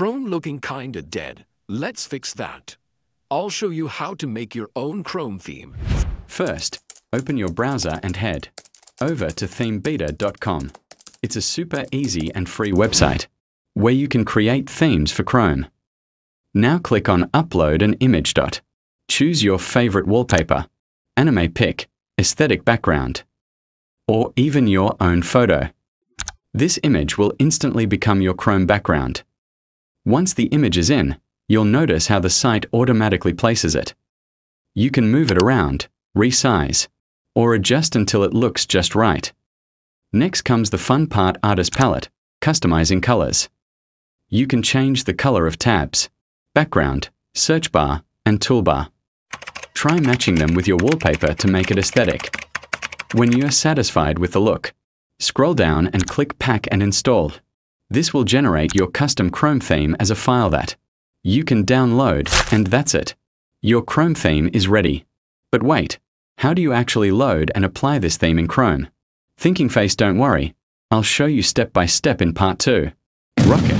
Chrome looking kinda dead. Let's fix that. I'll show you how to make your own Chrome theme. First, open your browser and head over to themebeta.com. It's a super easy and free website where you can create themes for Chrome. Now click on Upload an image. Dot. Choose your favorite wallpaper, anime pic, aesthetic background, or even your own photo. This image will instantly become your Chrome background. Once the image is in, you'll notice how the site automatically places it. You can move it around, resize, or adjust until it looks just right. Next comes the fun part Artist Palette, customizing colors. You can change the color of tabs, background, search bar, and toolbar. Try matching them with your wallpaper to make it aesthetic. When you are satisfied with the look, scroll down and click Pack and Install. This will generate your custom Chrome theme as a file that you can download, and that's it. Your Chrome theme is ready. But wait, how do you actually load and apply this theme in Chrome? Thinking Face don't worry, I'll show you step by step in part 2. Rocket